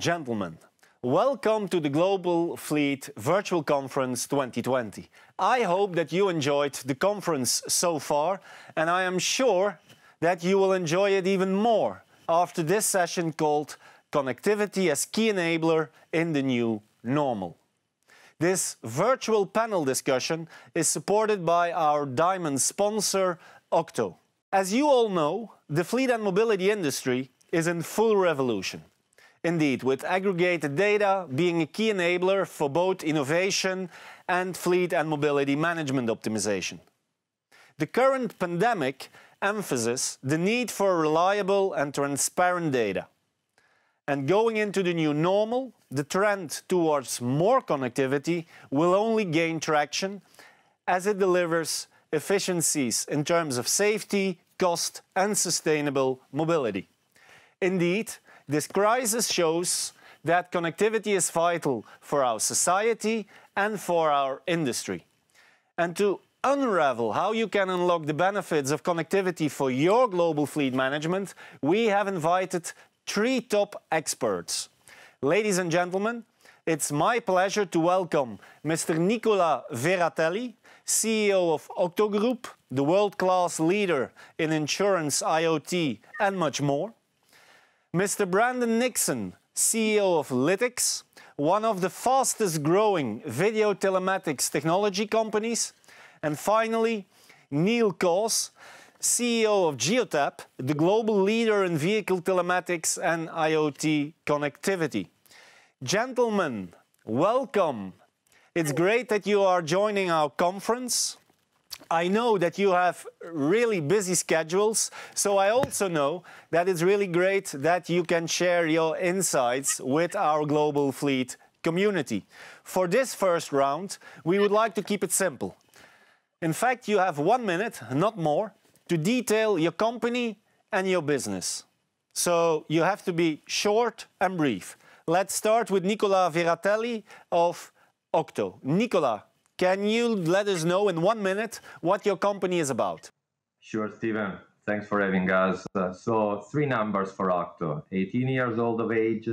And gentlemen, welcome to the Global Fleet Virtual Conference 2020. I hope that you enjoyed the conference so far, and I am sure that you will enjoy it even more after this session called Connectivity as Key Enabler in the New Normal. This virtual panel discussion is supported by our diamond sponsor, Octo. As you all know, the fleet and mobility industry is in full revolution. Indeed, with aggregated data being a key enabler for both innovation and fleet and mobility management optimization. The current pandemic emphasizes the need for reliable and transparent data. And going into the new normal, the trend towards more connectivity will only gain traction as it delivers efficiencies in terms of safety, cost and sustainable mobility. Indeed, this crisis shows that connectivity is vital for our society and for our industry. And to unravel how you can unlock the benefits of connectivity for your global fleet management, we have invited three top experts. Ladies and gentlemen, it's my pleasure to welcome Mr. Nicola Veratelli, CEO of Octo Group, the world-class leader in insurance, IoT and much more. Mr. Brandon Nixon, CEO of Lytx, one of the fastest growing video telematics technology companies. And finally, Neil Cawse, CEO of Geotab, the global leader in vehicle telematics and IoT connectivity. Gentlemen, welcome. It's great that you are joining our conference. I know that you have really busy schedules, so I also know that it's really great that you can share your insights with our global fleet community. For this first round, we would like to keep it simple. In fact, you have one minute, not more, to detail your company and your business. So you have to be short and brief. Let's start with Nicola Veratelli of Octo. Nicola, can you let us know in one minute what your company is about? Sure, Steven. Thanks for having us. Uh, so, three numbers for Octo 18 years old of age,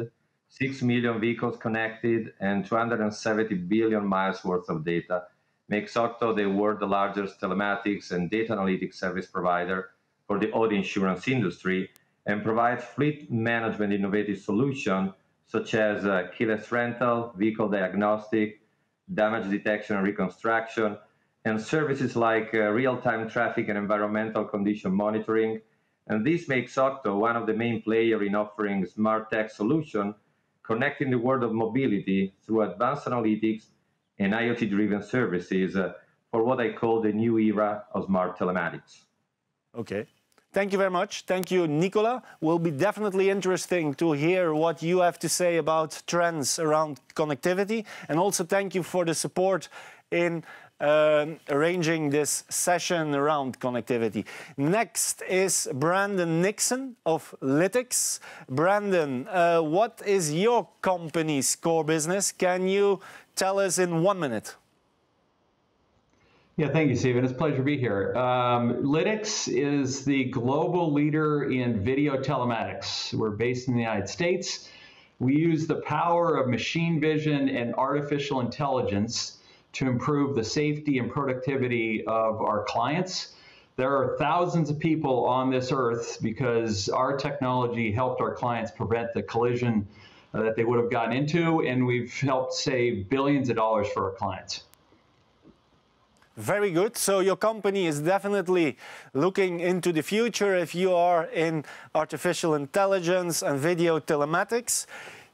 6 million vehicles connected, and 270 billion miles worth of data makes Octo the world's largest telematics and data analytics service provider for the auto insurance industry and provides fleet management innovative solutions such as uh, keyless rental, vehicle diagnostic, damage detection and reconstruction, and services like uh, real-time traffic and environmental condition monitoring. And this makes Octo one of the main players in offering smart tech solution, connecting the world of mobility through advanced analytics and IoT-driven services uh, for what I call the new era of smart telematics. Okay. Thank you very much. Thank you, Nicola. Will be definitely interesting to hear what you have to say about trends around connectivity. And also thank you for the support in uh, arranging this session around connectivity. Next is Brandon Nixon of Lytx. Brandon, uh, what is your company's core business? Can you tell us in one minute? Yeah, thank you, Stephen. It's a pleasure to be here. Um, Lytx is the global leader in video telematics. We're based in the United States. We use the power of machine vision and artificial intelligence to improve the safety and productivity of our clients. There are thousands of people on this earth because our technology helped our clients prevent the collision uh, that they would have gotten into, and we've helped save billions of dollars for our clients. Very good. So your company is definitely looking into the future if you are in artificial intelligence and video telematics.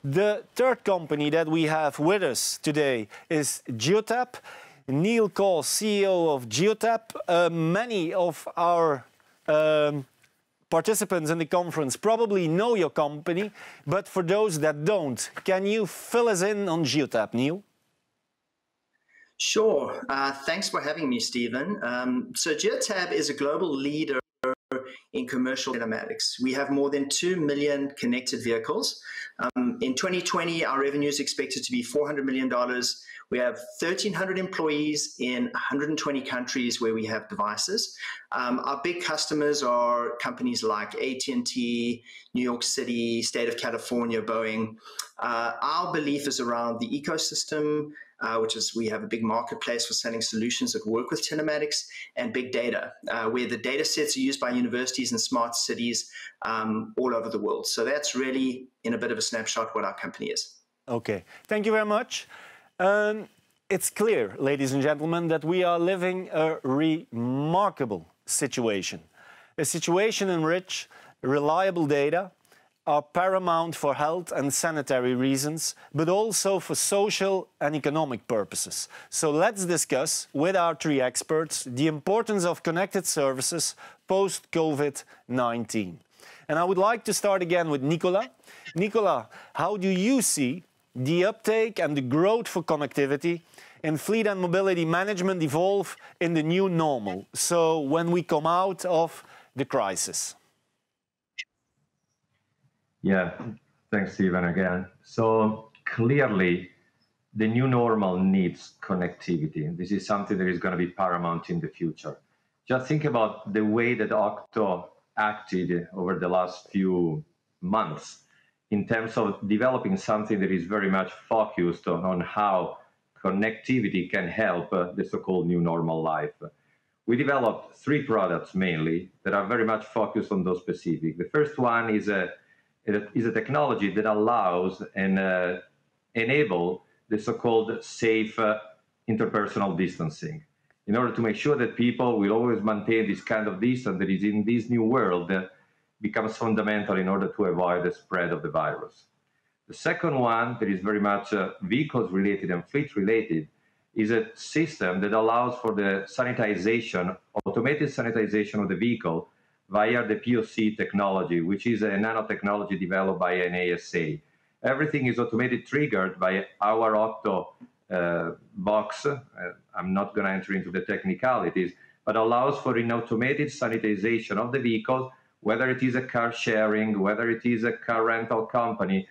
The third company that we have with us today is Geotab. Neil Cawse, CEO of Geotab. Uh, many of our um, participants in the conference probably know your company, but for those that don't, can you fill us in on Geotab, Neil? Sure. Uh, thanks for having me, Stephen. Um, so Geotab is a global leader in commercial telematics. We have more than 2 million connected vehicles. Um, in 2020, our revenue is expected to be $400 million. We have 1,300 employees in 120 countries where we have devices. Um, our big customers are companies like AT&T, New York City, State of California, Boeing. Uh, our belief is around the ecosystem, uh, which is we have a big marketplace for selling solutions that work with telematics and big data, uh, where the data sets are used by universities and smart cities um, all over the world. So that's really, in a bit of a snapshot, what our company is. Okay, thank you very much. Um, it's clear, ladies and gentlemen, that we are living a remarkable situation. A situation in which reliable data are paramount for health and sanitary reasons, but also for social and economic purposes. So let's discuss with our three experts the importance of connected services post-COVID-19. And I would like to start again with Nicola. Nicola, how do you see the uptake and the growth for connectivity in fleet and mobility management evolve in the new normal. So when we come out of the crisis. Yeah, thanks, Stephen, again. So clearly, the new normal needs connectivity. This is something that is going to be paramount in the future. Just think about the way that Octo acted over the last few months in terms of developing something that is very much focused on, on how connectivity can help the so-called new normal life. We developed three products mainly that are very much focused on those specific. The first one is a is a technology that allows and uh, enable the so-called safe uh, interpersonal distancing in order to make sure that people will always maintain this kind of distance that is in this new world uh, becomes fundamental in order to avoid the spread of the virus. The second one, that is very much uh, vehicles related and fleet related, is a system that allows for the sanitization, automated sanitization of the vehicle via the POC technology, which is a nanotechnology developed by NASA. Everything is automated triggered by our Octo uh, box. Uh, I'm not going to enter into the technicalities, but allows for an automated sanitization of the vehicle whether it is a car sharing, whether it is a car rental company,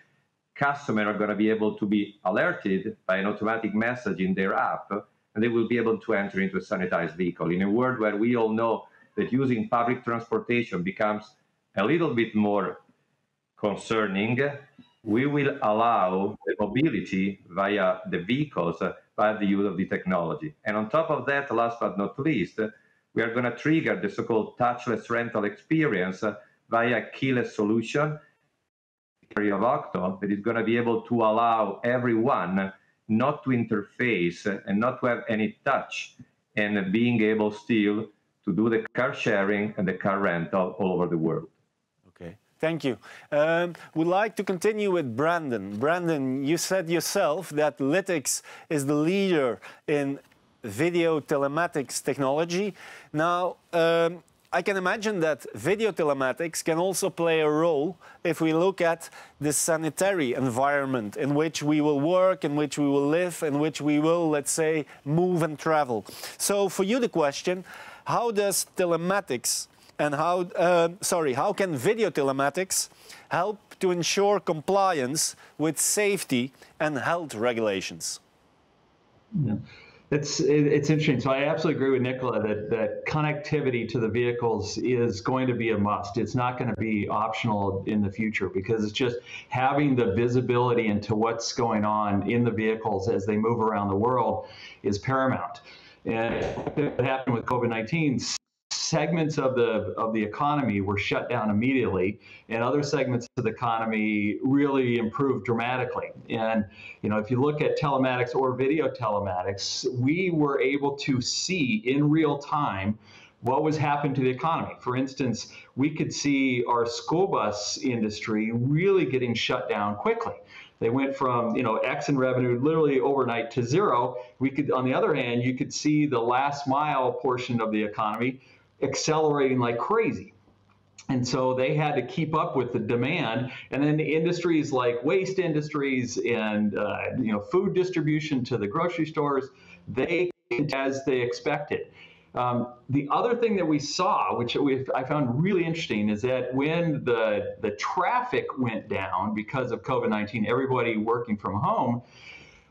customers are going to be able to be alerted by an automatic message in their app, and they will be able to enter into a sanitized vehicle. In a world where we all know that using public transportation becomes a little bit more concerning, we will allow the mobility via the vehicles by the use of the technology. And on top of that, last but not least, we are going to trigger the so-called touchless rental experience uh, via keyless solution of Octo that is going to be able to allow everyone not to interface and not to have any touch and being able still to do the car sharing and the car rental all over the world. Okay, thank you. Um, we'd like to continue with Brandon. Brandon, you said yourself that Lytx is the leader in video telematics technology. Now, um, I can imagine that video telematics can also play a role if we look at the sanitary environment in which we will work, in which we will live, in which we will, let's say, move and travel. So for you, the question, how does telematics and how, uh, sorry, how can video telematics help to ensure compliance with safety and health regulations? Yeah. It's it's interesting. So I absolutely agree with Nicola that that connectivity to the vehicles is going to be a must. It's not going to be optional in the future because it's just having the visibility into what's going on in the vehicles as they move around the world is paramount. And what happened with COVID 19 segments of the of the economy were shut down immediately, and other segments of the economy really improved dramatically. And you know, if you look at telematics or video telematics, we were able to see in real time what was happening to the economy. For instance, we could see our school bus industry really getting shut down quickly. They went from you know X in revenue literally overnight to zero. We could, on the other hand, you could see the last mile portion of the economy accelerating like crazy. And so they had to keep up with the demand. And then the industries like waste industries and uh, you know food distribution to the grocery stores, they as they expected. Um, the other thing that we saw, which we, I found really interesting, is that when the the traffic went down because of COVID nineteen, everybody working from home,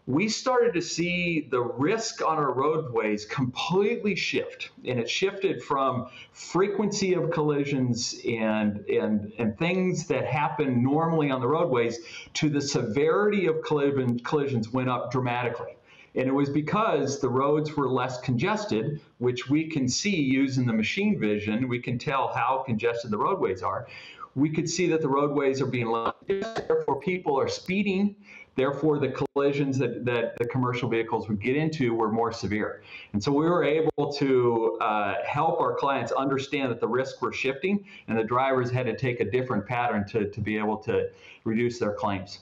we started to see the risk on our roadways completely shift. And it shifted from frequency of collisions and, and, and things that happen normally on the roadways to the severity of collision, collisions went up dramatically. And it was because the roads were less congested, which we can see using the machine vision. We can tell how congested the roadways are. We could see that the roadways are being less, therefore, people are speeding Therefore, the collisions that, that the commercial vehicles would get into were more severe. And so we were able to uh, help our clients understand that the risks were shifting and the drivers had to take a different pattern to, to be able to reduce their claims.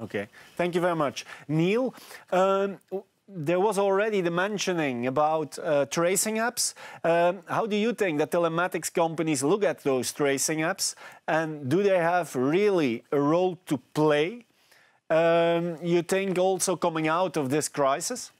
Okay, thank you very much. Neil, um, there was already the mentioning about uh, tracing apps. Um, how do you think that telematics companies look at those tracing apps? And do they have really a role to play um, you think also coming out of this crisis?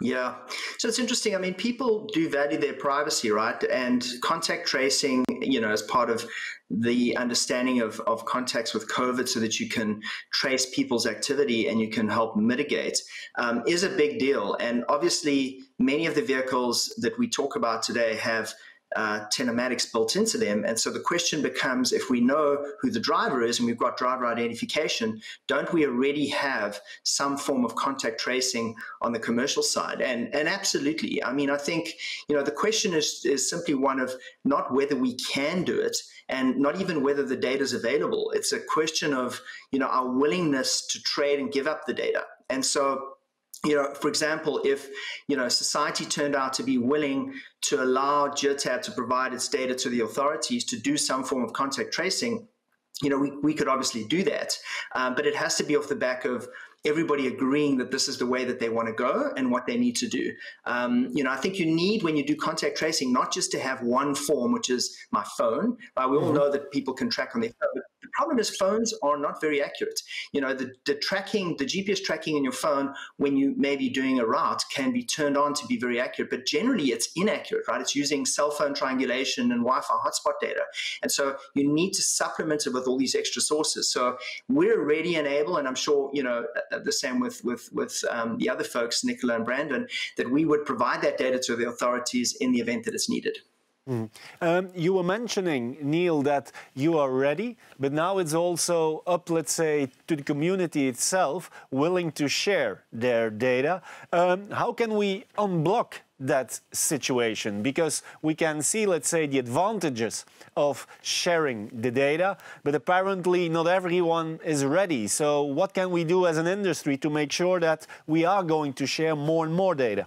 Yeah. So it's interesting. I mean, people do value their privacy, right? And contact tracing, you know, as part of the understanding of, of contacts with COVID so that you can trace people's activity and you can help mitigate um, is a big deal. And obviously, many of the vehicles that we talk about today have uh, telematics built into them. And so the question becomes if we know who the driver is and we've got driver identification, don't we already have some form of contact tracing on the commercial side? And, and absolutely. I mean, I think, you know, the question is, is simply one of not whether we can do it and not even whether the data is available. It's a question of, you know, our willingness to trade and give up the data. And so you know, for example, if you know society turned out to be willing to allow Geotab to provide its data to the authorities to do some form of contact tracing, you know, we, we could obviously do that, um, but it has to be off the back of everybody agreeing that this is the way that they want to go and what they need to do. Um, you know, I think you need when you do contact tracing not just to have one form, which is my phone. Uh, we all mm-hmm. know that people can track on their phone, the problem is phones are not very accurate. You know, the, the tracking, the GPS tracking in your phone when you may be doing a route can be turned on to be very accurate, but generally it's inaccurate, right? It's using cell phone triangulation and Wi-Fi hotspot data. And so you need to supplement it with all these extra sources. So we're ready and able, and I'm sure, you know, uh, the same with, with, with um, the other folks, Nicola and Brandon, that we would provide that data to the authorities in the event that it's needed. Mm. Um, you were mentioning, Neil, that you are ready, but now it's also up, let's say, to the community itself, willing to share their data. Um, how can we unblock that situation? Because we can see, let's say, the advantages of sharing the data, but apparently not everyone is ready. So, what can we do as an industry to make sure that we are going to share more and more data?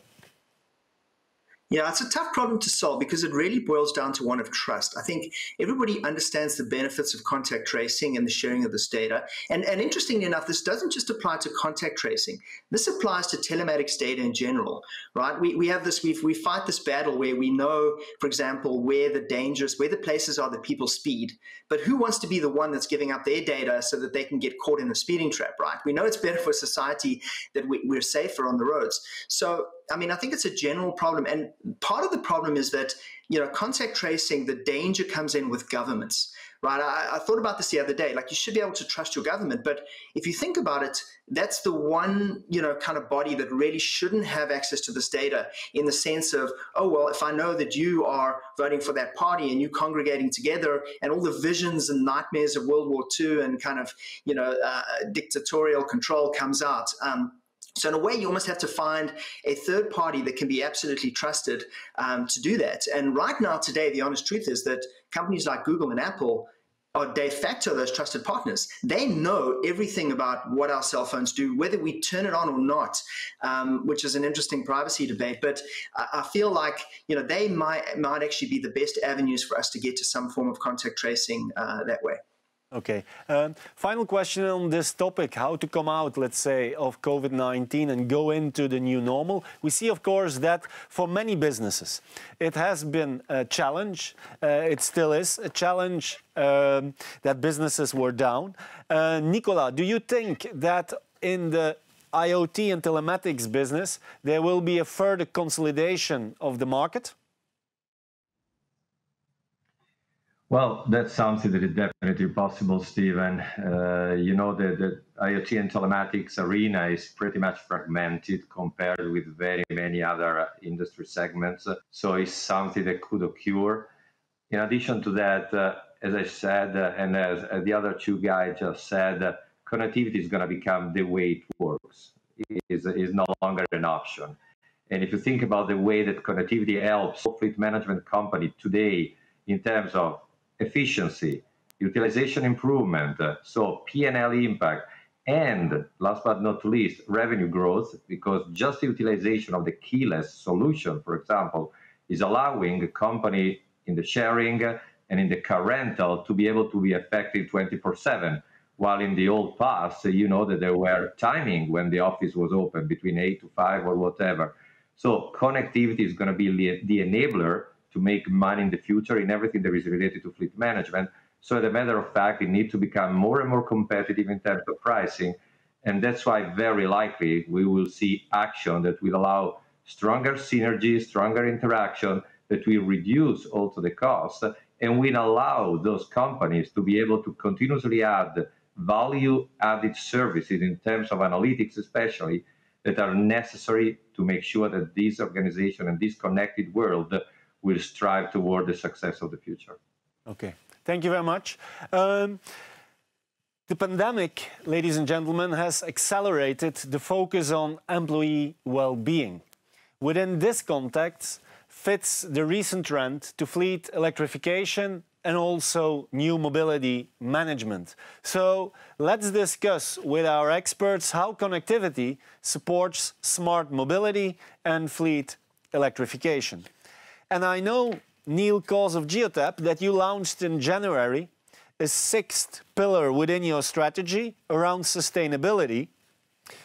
Yeah, it's a tough problem to solve because it really boils down to one of trust. I think everybody understands the benefits of contact tracing and the sharing of this data. And, and interestingly enough, this doesn't just apply to contact tracing. This applies to telematics data in general, right? We, we have this, we we fight this battle where we know, for example, where the dangerous, where the places are that people speed. But who wants to be the one that's giving up their data so that they can get caught in the speeding trap, right? We know it's better for society that we, we're safer on the roads. So I mean, I think it's a general problem. And part of the problem is that, you know, contact tracing, the danger comes in with governments, right? I, I, thought about this the other day. Like, you should be able to trust your government. But if you think about it, that's the one, you know, kind of body that really shouldn't have access to this data in the sense of, oh, well, if I know that you are voting for that party and you congregating together and all the visions and nightmares of World War II and kind of, you know, uh, dictatorial control comes out. Um, so in a way, you almost have to find a third party that can be absolutely trusted um, to do that. And right now, today, the honest truth is that companies like Google and Apple are de facto those trusted partners. They know everything about what our cell phones do, whether we turn it on or not, um, which is an interesting privacy debate. But I, feel like you know they might might actually be the best avenues for us to get to some form of contact tracing uh, that way. Okay. Um, final question on this topic, how to come out, let's say, of COVID-19 and go into the new normal. We see, of course, that for many businesses, it has been a challenge. Uh, it still is a challenge um, that businesses were down. Uh, Nicola, do you think that in the IoT and telematics business, there will be a further consolidation of the market? Well, that's something that is definitely possible, Stephen. Uh, you know, the, the IoT and telematics arena is pretty much fragmented compared with very many other industry segments. So it's something that could occur. In addition to that, uh, as I said, uh, and as, as, the other two guys just said, uh, connectivity is going to become the way it works. It is, is no longer an option. And if you think about the way that connectivity helps fleet management company today in terms of efficiency, utilization improvement, so P&L impact, and last but not least, revenue growth, because just the utilization of the keyless solution, for example, is allowing a company in the sharing and in the car rental to be able to be effective 24 7. While in the old past, you know that there were timing when the office was open between 8 to 5 or whatever. So connectivity is going to be the enabler to make money in the future in everything that is related to fleet management. So, as a matter of fact, it needs to become more and more competitive in terms of pricing. And that's why, very likely, we will see action that will allow stronger synergy, stronger interaction, that will reduce also the cost, and will allow those companies to be able to continuously add value added services in terms of analytics, especially that are necessary to make sure that this organization and this connected world will strive toward the success of the future. Okay, thank you very much. Um, the pandemic, ladies and gentlemen, has accelerated the focus on employee well-being. Within this context fits the recent trend to fleet electrification and also new mobility management. So let's discuss with our experts how connectivity supports smart mobility and fleet electrification. And I know, Neil Cawse of Geotab, that you launched in January a sixth pillar within your strategy around sustainability.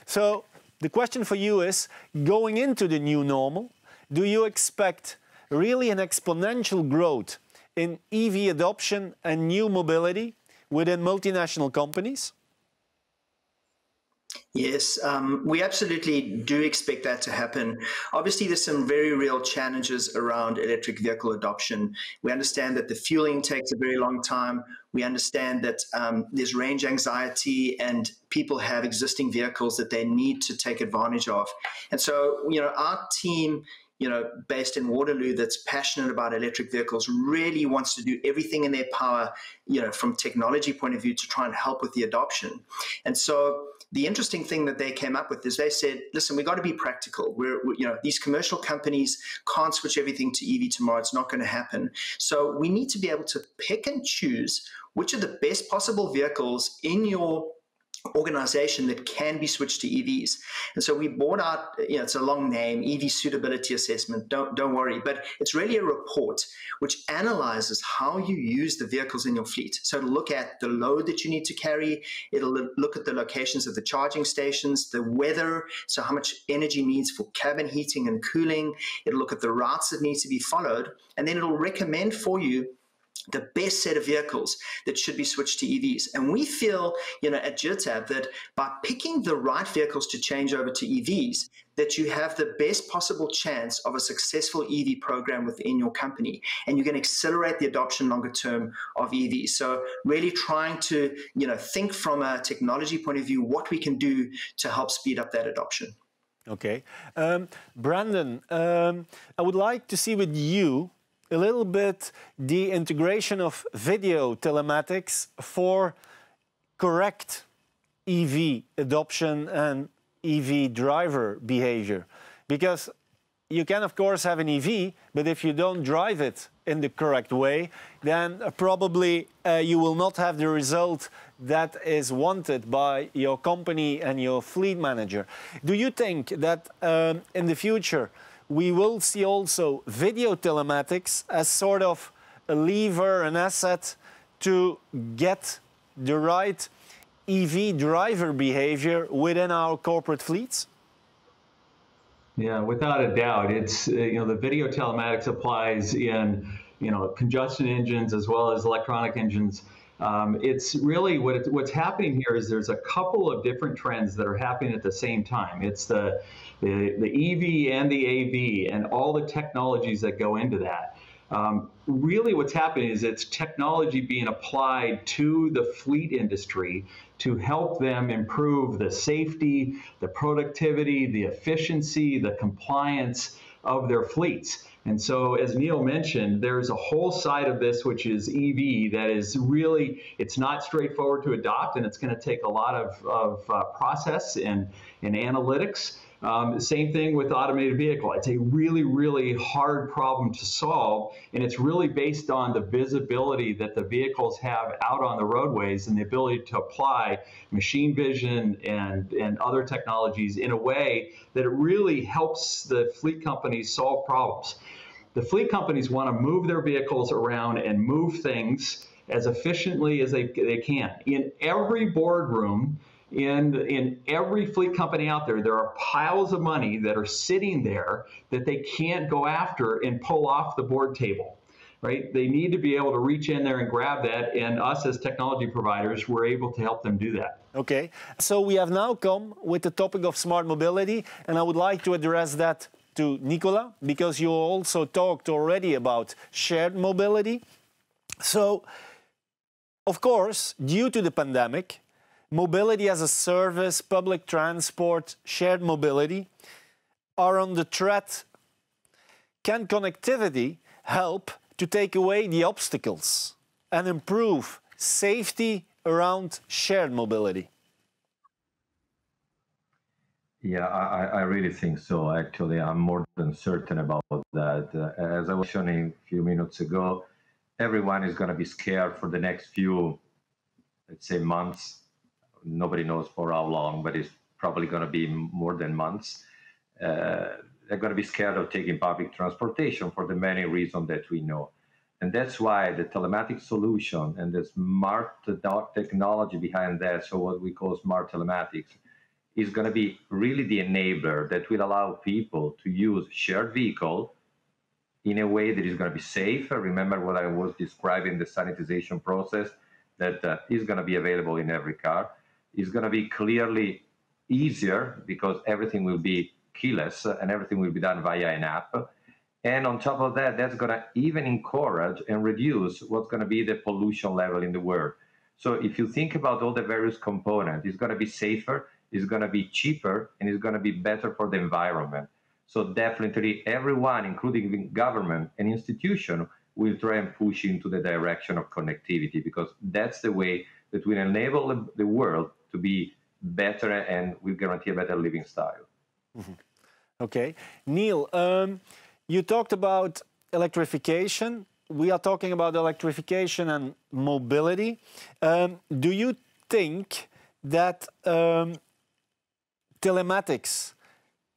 So the question for you is, going into the new normal, do you expect really an exponential growth in EV adoption and new mobility within multinational companies? Yes, um, we absolutely do expect that to happen. Obviously, there's some very real challenges around electric vehicle adoption. We understand that the fueling takes a very long time. We understand that um, there's range anxiety and people have existing vehicles that they need to take advantage of. And so, you know, our team you know, based in Waterloo that's passionate about electric vehicles really wants to do everything in their power, you know, from technology point of view to try and help with the adoption. And so the interesting thing that they came up with is they said, listen, we've got to be practical. We're, we, you know, these commercial companies can't switch everything to EV tomorrow. It's not going to happen. So we need to be able to pick and choose which are the best possible vehicles in your organization that can be switched to EVs. And so we bought out, you know, it's a long name, EV suitability assessment. Don't don't worry, but it's really a report which analyzes how you use the vehicles in your fleet. So it'll look at the load that you need to carry. It'll look at the locations of the charging stations, the weather, so how much energy needs for cabin heating and cooling. It'll look at the routes that need to be followed, and then it'll recommend for you the best set of vehicles that should be switched to EVs. And we feel, you know, at Geotab that by picking the right vehicles to change over to EVs, that you have the best possible chance of a successful EV program within your company. And you can accelerate the adoption longer term of EVs. So really trying to, you know, think from a technology point of view, what we can do to help speed up that adoption. Okay. Um, Brandon, um, I would like to see with you a little bit the integration of video telematics for correct EV adoption and EV driver behavior. Because you can, of course, have an EV, but if you don't drive it in the correct way, then probably uh, you will not have the result that is wanted by your company and your fleet manager. Do you think that um, in the future we will see also video telematics as sort of a lever, an asset to get the right EV driver behavior within our corporate fleets? Yeah, without a doubt, it's uh, you know the video telematics applies in you know combustion engines as well as electronic engines. Um, it's really what it, what's happening here is there's a couple of different trends that are happening at the same time. It's the, the, the EV and the AV and all the technologies that go into that. Um, really, what's happening is it's technology being applied to the fleet industry to help them improve the safety, the productivity, the efficiency, the compliance of their fleets. And so, as Neil mentioned, there's a whole side of this which is EV that is really it's not straightforward to adopt, and it's going to take a lot of, of uh, process and, and analytics. Um, same thing with automated vehicle. It's a really, really hard problem to solve, and it's really based on the visibility that the vehicles have out on the roadways and the ability to apply machine vision and, and other technologies in a way that it really helps the fleet companies solve problems. The fleet companies want to move their vehicles around and move things as efficiently as they, they can. In every boardroom, in in every fleet company out there there are piles of money that are sitting there that they can't go after and pull off the board table right? They need to be able to reach in there and grab that and us as technology providers we're able to help them do that. Okay. So we have now come with the topic of smart mobility and i would like to address that to nicola because you also talked already about shared mobility. So of course due to the pandemic mobility as a service, public transport, shared mobility are under threat. Can connectivity help to take away the obstacles and improve safety around shared mobility? Yeah, I, I really think so. Actually, I'm more than certain about that. Uh, as I was showing a few minutes ago, everyone is going to be scared for the next few, let's say, months nobody knows for how long, but it's probably going to be more than months. Uh, they're going to be scared of taking public transportation for the many reasons that we know. And that's why the telematic solution and the smart technology behind that, so what we call smart telematics, is going to be really the enabler that will allow people to use shared vehicle in a way that is going to be safe. Remember what I was describing the sanitization process that uh, is going to be available in every car is going to be clearly easier because everything will be keyless and everything will be done via an app. And on top of that, that's going to even encourage and reduce what's going to be the pollution level in the world. So if you think about all the various components, it's going to be safer, it's going to be cheaper, and it's going to be better for the environment. So definitely everyone, including the government and institution, will try and push into the direction of connectivity because that's the way that will enable the world to be better and will guarantee a better living style. Mm -hmm. Okay. Neil, um, you talked about electrification. We are talking about electrification and mobility. Um, do you think that um, telematics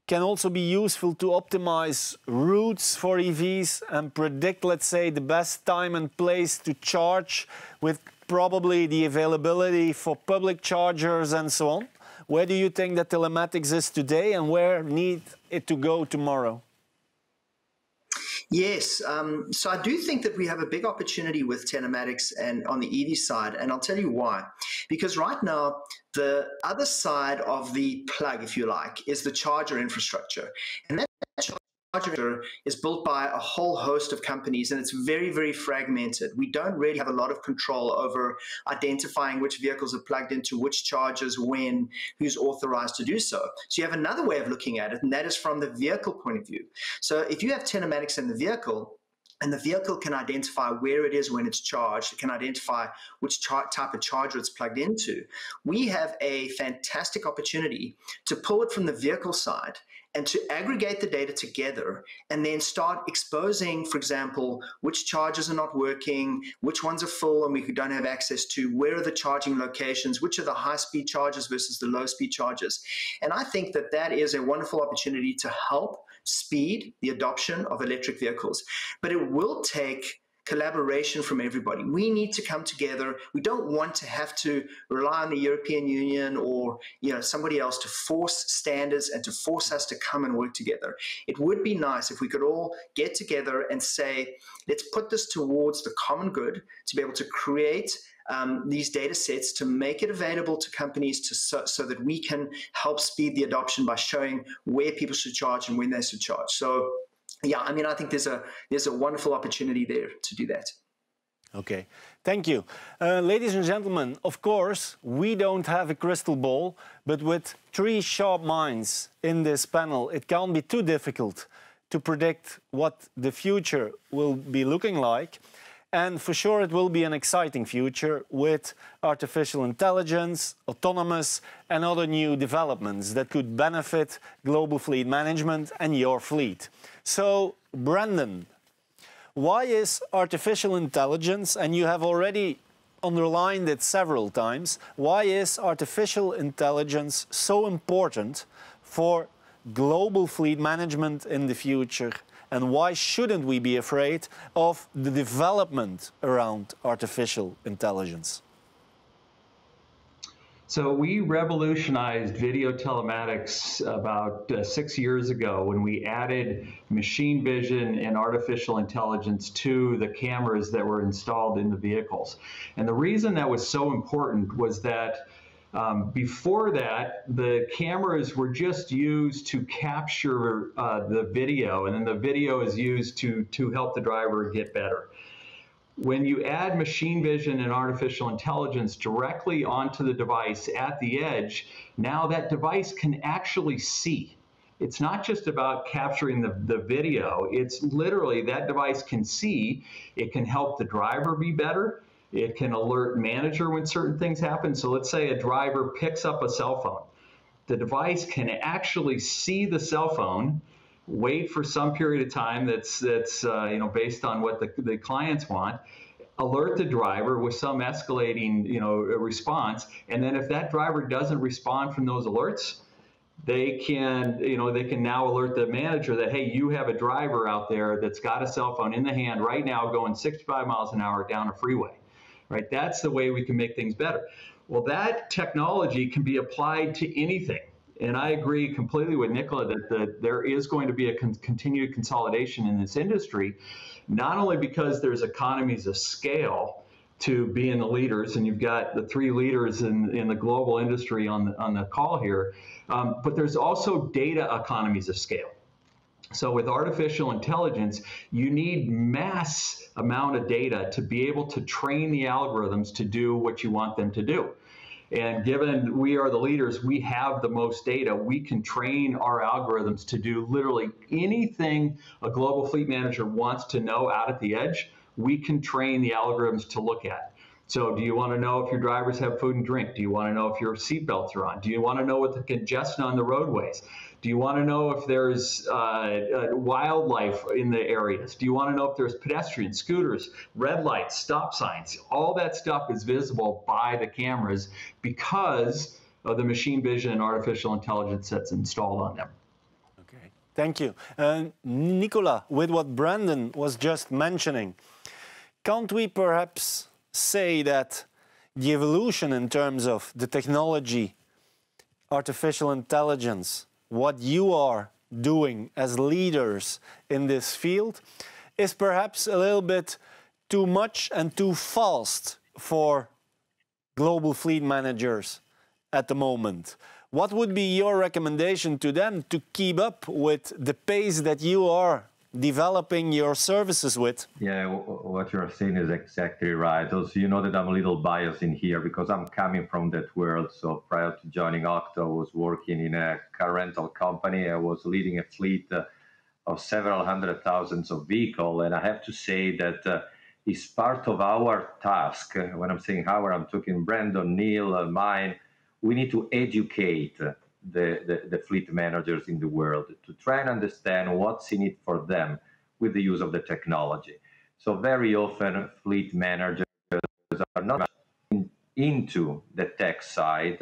can also be useful to optimize routes for EVs and predict, let's say, the best time and place to charge with probably the availability for public chargers and so on. Where do you think that telematics is today and where need it to go tomorrow? Yes, um, so I do think that we have a big opportunity with telematics and on the EV side, and I'll tell you why. Because right now, the other side of the plug, if you like, is the charger infrastructure, and that charger is built by a whole host of companies and it's very, very fragmented. We don't really have a lot of control over identifying which vehicles are plugged into which chargers, when, who's authorized to do so. So you have another way of looking at it, and that is from the vehicle point of view. So if you have telematics in the vehicle, and the vehicle can identify where it is when it's charged. It can identify which type of charger it's plugged into. We have a fantastic opportunity to pull it from the vehicle side and to aggregate the data together and then start exposing, for example, which chargers are not working, which ones are full and we don't have access to, where are the charging locations, which are the high speed chargers versus the low speed chargers. And I think that that is a wonderful opportunity to help speed the adoption of electric vehicles. But it will take collaboration from everybody. We need to come together. We don't want to have to rely on the European Union or you know somebody else to force standards and to force us to come and work together. It would be nice if we could all get together and say, let's put this towards the common good to be able to create um, these data sets to make it available to companies to so, so, that we can help speed the adoption by showing where people should charge and when they should charge. So yeah, I mean, I think there's a there's a wonderful opportunity there to do that. Okay, thank you. Uh, ladies and gentlemen, of course, we don't have a crystal ball, but with three sharp minds in this panel, it can't be too difficult to predict what the future will be looking like. And for sure, it will be an exciting future with artificial intelligence, autonomous, and other new developments that could benefit global fleet management and your fleet. So, Brandon, why is artificial intelligence, and you have already underlined it several times, why is artificial intelligence so important for global fleet management in the future? And why shouldn't we be afraid of the development around artificial intelligence? So we revolutionized video telematics about uh, six years ago when we added machine vision and artificial intelligence to the cameras that were installed in the vehicles. And the reason that was so important was that um, before that, the cameras were just used to capture uh, the video, and then the video is used to, to help the driver get better when you add machine vision and artificial intelligence directly onto the device at the edge, now that device can actually see. It's not just about capturing the, the video, it's literally that device can see. It can help the driver be better. It can alert manager when certain things happen. So let's say a driver picks up a cell phone. The device can actually see the cell phone wait for some period of time that's that's uh, you know based on what the, the clients want alert the driver with some escalating you know response. And then if that driver doesn't respond from those alerts they can you know they can now alert the manager that hey you have a driver out there that's got a cell phone in the hand right now going 65 miles an hour down a freeway. Right? That's the way we can make things better. Well that technology can be applied to anything and I agree completely with Nicola that the, there is going to be a con- continued consolidation in this industry, not only because there's economies of scale to being the leaders, and you've got the three leaders in, in the global industry on the, on the call here, um, but there's also data economies of scale. So with artificial intelligence, you need mass amount of data to be able to train the algorithms to do what you want them to do. And given we are the leaders, we have the most data. We can train our algorithms to do literally anything a global fleet manager wants to know out at the edge. We can train the algorithms to look at. So, do you want to know if your drivers have food and drink? Do you want to know if your seatbelts are on? Do you want to know what the congestion on the roadways? Do you want to know if there's uh, uh, wildlife in the areas? Do you want to know if there's pedestrians, scooters, red lights, stop signs? All that stuff is visible by the cameras because of the machine vision and artificial intelligence that's installed on them. Okay, thank you. Uh, Nicola, with what Brandon was just mentioning, can't we perhaps say that the evolution in terms of the technology, artificial intelligence, what you are doing as leaders in this field is perhaps a little bit too much and too fast for global fleet managers at the moment. What would be your recommendation to them to keep up with the pace that you are developing your services with. Yeah, what you're saying is exactly right. Also, you know that I'm a little biased in here because I'm coming from that world. So prior to joining Octo, I was working in a car rental company. I was leading a fleet uh, of several hundred thousands of vehicles, and I have to say that. Uh, is part of our task. When I'm saying our, I'm talking Brandon, Neil, mine. We need to educate the, the, the, fleet managers in the world to try and understand what's in it for them with the use of the technology. So very often fleet managers are not in, into the tech side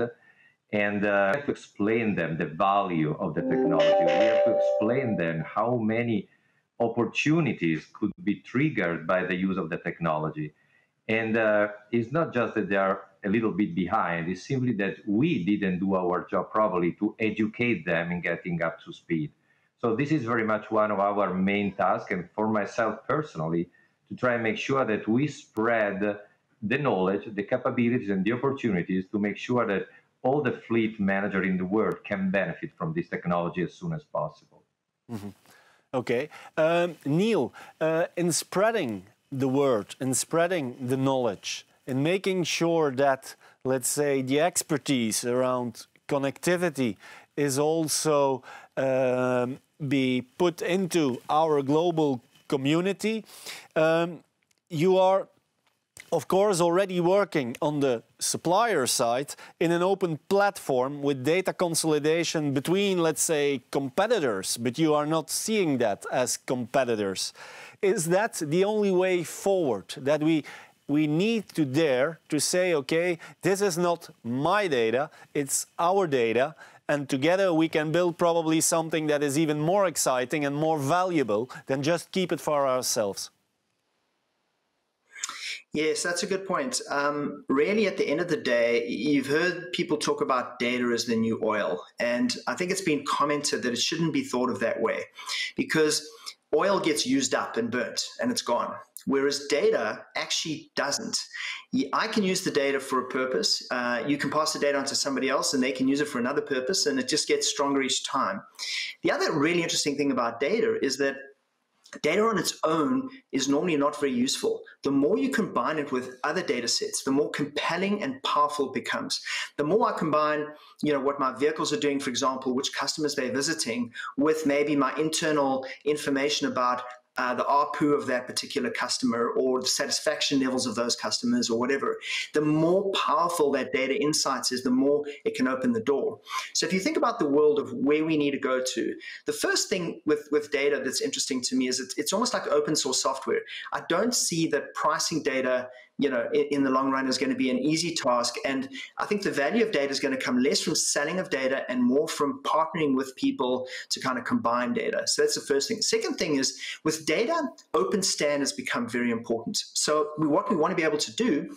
and uh, we have to explain them the value of the technology. We have to explain them how many opportunities could be triggered by the use of the technology. And uh, it's not just that they are a little bit behind, is simply that we didn't do our job properly to educate them in getting up to speed. So this is very much one of our main tasks, and for myself personally, to try and make sure that we spread the knowledge, the capabilities, and the opportunities to make sure that all the fleet manager in the world can benefit from this technology as soon as possible. Mm-hmm. Okay. Um, Neil, uh, in spreading the word, in spreading the knowledge, in making sure that, let's say, the expertise around connectivity is also um, be put into our global community, um, you are of course, already working on the supplier side in an open platform with data consolidation between, let's say, competitors, but you are not seeing that as competitors. Is that the only way forward that we we need to dare to say, okay, this is not my data, it's our data, and together we can build probably something that is even more exciting and more valuable than just keep it for ourselves. Yes, that's a good point. Um, really, at the end of the day, you've heard people talk about data as the new oil. And I think it's been commented that it shouldn't be thought of that way because oil gets used up and burnt and it's gone. Whereas data actually doesn't. I can use the data for a purpose. Uh, you can pass the data on to somebody else and they can use it for another purpose, and it just gets stronger each time. The other really interesting thing about data is that data on its own is normally not very useful. The more you combine it with other data sets, the more compelling and powerful it becomes. The more I combine, you know, what my vehicles are doing, for example, which customers they're visiting, with maybe my internal information about uh, the ARPU of that particular customer or the satisfaction levels of those customers or whatever, the more powerful that data insights is, the more it can open the door. So if you think about the world of where we need to go to, the first thing with, with data that's interesting to me is it's, it's almost like open source software. I don't see that pricing data you know, in, in, the long run is going to be an easy task. And I think the value of data is going to come less from selling of data and more from partnering with people to kind of combine data. So that's the first thing. Second thing is with data, open standards become very important. So we, what we want to be able to do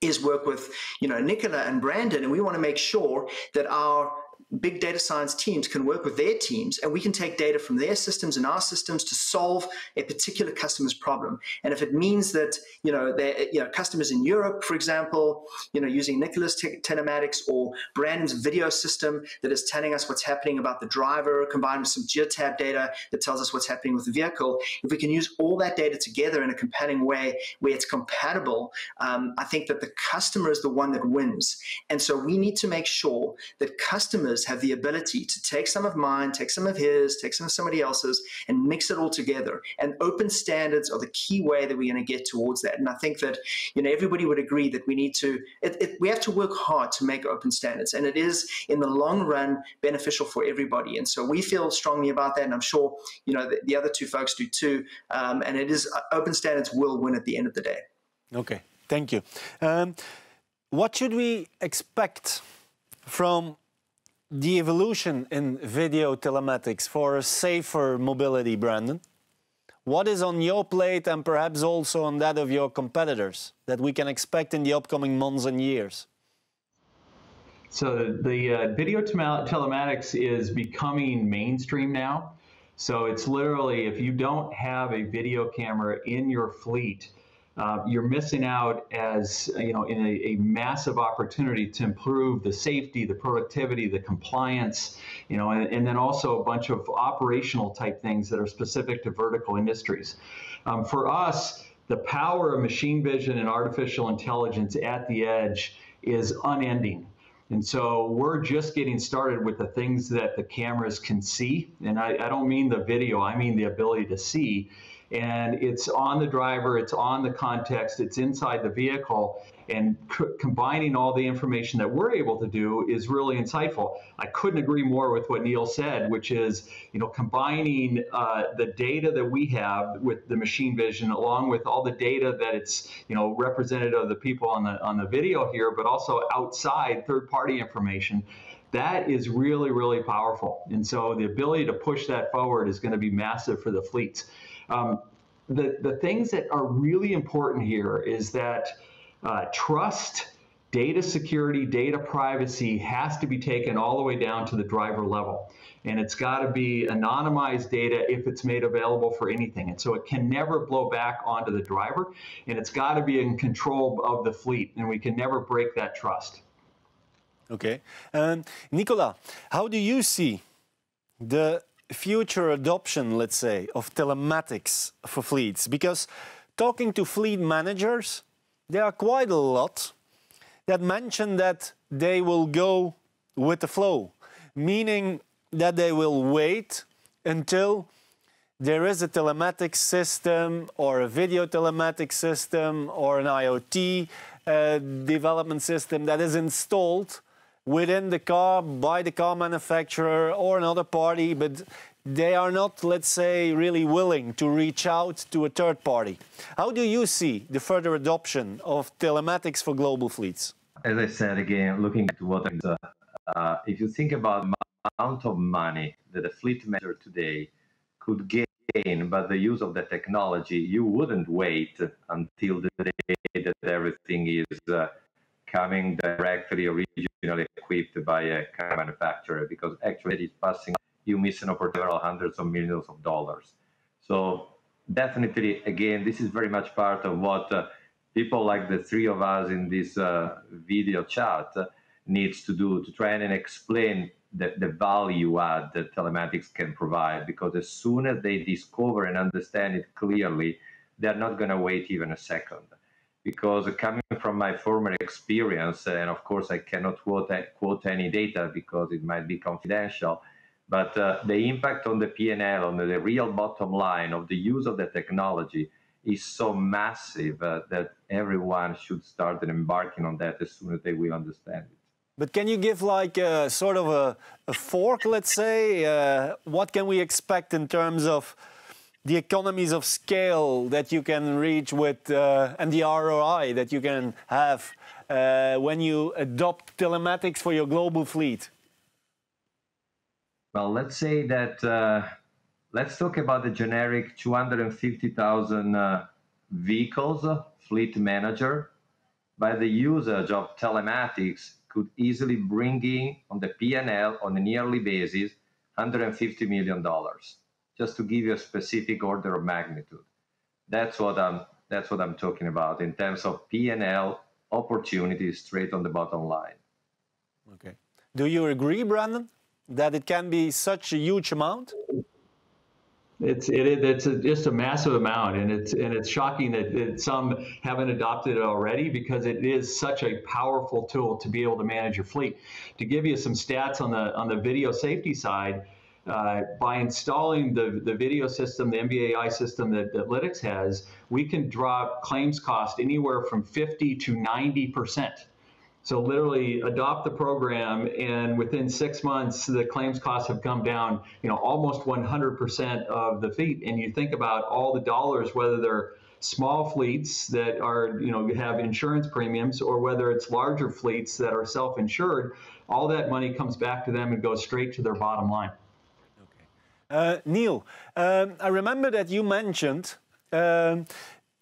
is work with, you know, Nicola and Brandon, and we want to make sure that our big data science teams can work with their teams and we can take data from their systems and our systems to solve a particular customer's problem. And if it means that, you know, you know customers in Europe, for example, you know, using Nicola's te- telematics or Brandon's video system that is telling us what's happening about the driver combined with some Geotab data that tells us what's happening with the vehicle, if we can use all that data together in a compelling way where it's compatible, um, I think that the customer is the one that wins. And so we need to make sure that customers have the ability to take some of mine, take some of his, take some of somebody else's, and mix it all together. And open standards are the key way that we're going to get towards that. And I think that you know everybody would agree that we need to it, it, we have to work hard to make open standards, and it is in the long run beneficial for everybody. And so we feel strongly about that, and I'm sure you know the, the other two folks do too. Um, and it is uh, open standards will win at the end of the day. Okay, thank you. Um, what should we expect from the evolution in video telematics for safer mobility, Brandon? What is on your plate and perhaps also on that of your competitors that we can expect in the upcoming months and years? So the uh, video telematics is becoming mainstream now. So it's literally if you don't have a video camera in your fleet, uh, you're missing out as you know in a, a, massive opportunity to improve the safety, the productivity, the compliance, you know, and, and, then also a bunch of operational type things that are specific to vertical industries. Um, for us, the power of machine vision and artificial intelligence at the edge is unending. And so we're just getting started with the things that the cameras can see. And I, I don't mean the video, I mean the ability to see and it's on the driver, it's on the context, it's inside the vehicle, and combining all the information that we're able to do is really insightful. I couldn't agree more with what Neil said, which is, you know, combining uh, the data that we have with the machine vision, along with all the data that it's, you know, representative of the people on the on the video here, but also outside third-party information that is really, really powerful. And so the ability to push that forward is going to be massive for the fleets. Um, the, the things that are really important here is that uh, trust, data security, data privacy has to be taken all the way down to the driver level. And it's got to be anonymized data if it's made available for anything. And so it can never blow back onto the driver. And it's got to be in control of the fleet. And we can never break that trust. Okay. Um, Nicola, how do you see the future adoption, let's say, of telematics for fleets? Because talking to fleet managers, there are quite a lot that mention that they will go with the flow, meaning that they will wait until there is a telematics system or a video telematics system or an IoT uh, development system that is installed within the car by the car manufacturer or another party, but they are not, let's say, really willing to reach out to a third party. How do you see the further adoption of telematics for global fleets? As I said again, looking at what uh, uh, if you think about the amount of money that a fleet manager today could gain by the use of the technology, you wouldn't wait until the day that everything is uh, coming directly originally equipped by a car manufacturer because actually it is passing you miss an opportunity hundreds of millions of dollars. So definitely again this is very much part of what uh, people like the three of us in this uh, video chat needs to do to try and explain the, the value add that telematics can provide because as soon as they discover and understand it clearly they're not going to wait even a second because coming from my former experience, and of course I cannot quote, quote any data because it might be confidential, but uh, the impact on the P&L, on the real bottom line of the use of the technology is so massive uh, that everyone should start embarking on that as soon as they will understand it. But can you give like a, sort of a, a fork, let's say? Uh, what can we expect in terms of the economies of scale that you can reach with uh, and the ROI that you can have uh, when you adopt telematics for your global fleet? Well, let's say that uh, let's talk about the generic 250,000 uh, vehicles fleet manager. By the usage of telematics, could easily bring in on the P&L on a yearly basis 150 million dollars just to give you a specific order of magnitude. That's what I'm that's what I'm talking about in terms of P&L opportunities straight on the bottom line. Okay. Do you agree, Brandon, that it can be such a huge amount? It's it, it's a, just a massive amount, and it's and it's shocking that, that some haven't adopted it already because it is such a powerful tool to be able to manage your fleet. To give you some stats on the on the video safety side, uh, by installing the, the video system, the MV+AI system that, that Lytx has, we can drop claims cost anywhere from 50 to 90%. So literally adopt the program, and within six months, the claims costs have come down, you know, almost 100% of the fleet. And you think about all the dollars, whether they're small fleets that are, you know, have insurance premiums, or whether it's larger fleets that are self-insured, all that money comes back to them and goes straight to their bottom line. Uh, Neil, um, I remember that you mentioned um,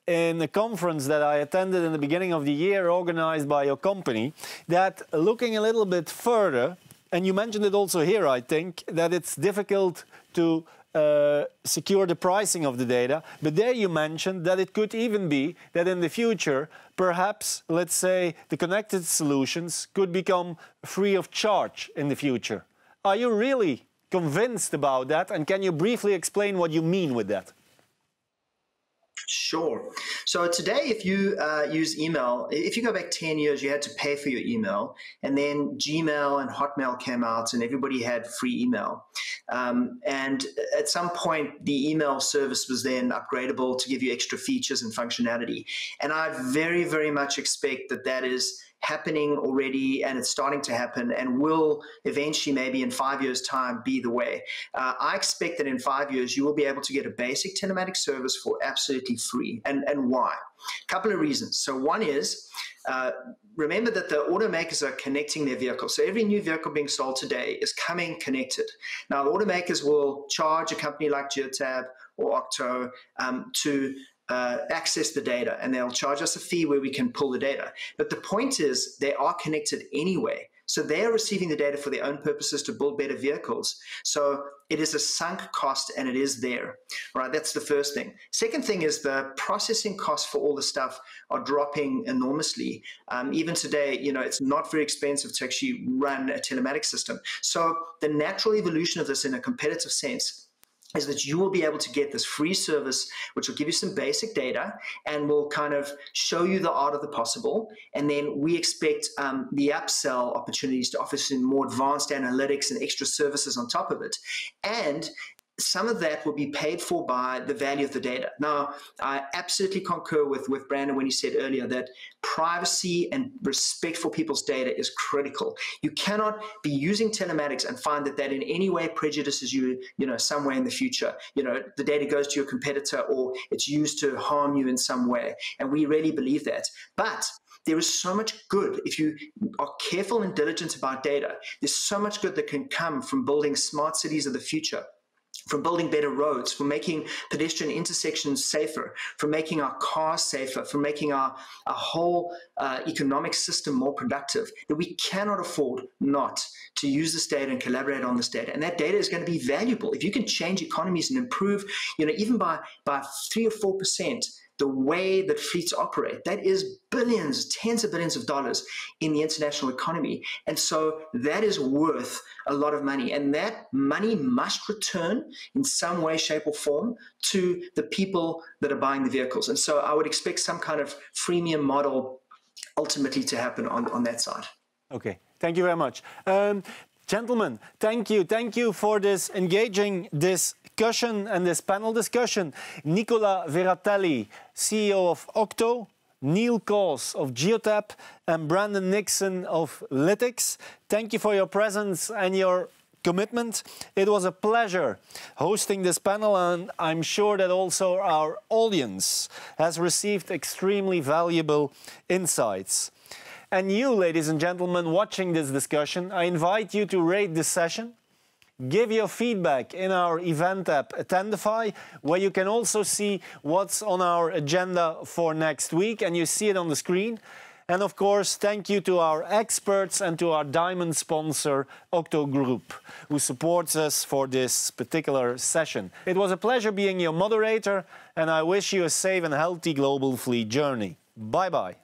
in a conference that I attended in the beginning of the year, organized by your company, that looking a little bit further, and you mentioned it also here, I think, that it's difficult to uh, secure the pricing of the data. But there you mentioned that it could even be that in the future, perhaps, let's say, the connected solutions could become free of charge in the future. Are you really convinced about that? And can you briefly explain what you mean with that? Sure. So today, if you uh, use email, if you go back 10 years, you had to pay for your email. And then Gmail and Hotmail came out, and everybody had free email. Um, and at some point, the email service was then upgradable to give you extra features and functionality. And I very, very much expect that that is happening already and it's starting to happen and will eventually, maybe in five years' time, be the way. Uh, I expect that in five years, you will be able to get a basic telematics service for absolutely free. And, and why? A couple of reasons. So, one is uh, remember that the automakers are connecting their vehicles. So every new vehicle being sold today is coming connected. Now, automakers will charge a company like Geotab or Octo um, to uh, access the data and they'll charge us a fee where we can pull the data. But the point is, they are connected anyway. So they are receiving the data for their own purposes to build better vehicles. So it is a sunk cost and it is there. Right, that's the first thing. Second thing is the processing costs for all the stuff are dropping enormously. Um, even today, you know, it's not very expensive to actually run a telematics system. So the natural evolution of this in a competitive sense is that you will be able to get this free service, which will give you some basic data and will kind of show you the art of the possible. And then we expect um, the upsell opportunities to offer some more advanced analytics and extra services on top of it. And some of that will be paid for by the value of the data. Now, I absolutely concur with, with Brandon when he said earlier that privacy and respect for people's data is critical. You cannot be using telematics and find that that in any way prejudices you, you know, somewhere in the future. You know, the data goes to your competitor or it's used to harm you in some way. And we really believe that. But there is so much good if you are careful and diligent about data. There's so much good that can come from building smart cities of the future from building better roads, from making pedestrian intersections safer, from making our cars safer, from making our, our whole uh, economic system more productive, that we cannot afford not to use this data and collaborate on this data. And that data is going to be valuable. If you can change economies and improve, you know, even by, by three or four percent, the way that fleets operate. That is billions, tens of billions of dollars in the international economy. And so that is worth a lot of money. And that money must return in some way, shape, or form to the people that are buying the vehicles. And so I would expect some kind of freemium model ultimately to happen on, on that side. Okay, thank you very much. Um, gentlemen, thank you. Thank you for this engaging this discussion and this panel discussion. Nicola Veratelli, CEO of Octo, Neil Cawse of Geotab, and Brandon Nixon of Lytx. Thank you for your presence and your commitment. It was a pleasure hosting this panel, and I'm sure that also our audience has received extremely valuable insights. And you, ladies and gentlemen, watching this discussion, I invite you to rate this session give your feedback in our event app Attendify, where you can also see what's on our agenda for next week, and you see it on the screen. And of course, thank you to our experts and to our diamond sponsor, Octo Group, who supports us for this particular session. It was a pleasure being your moderator, and I wish you a safe and healthy global fleet journey. Bye-bye.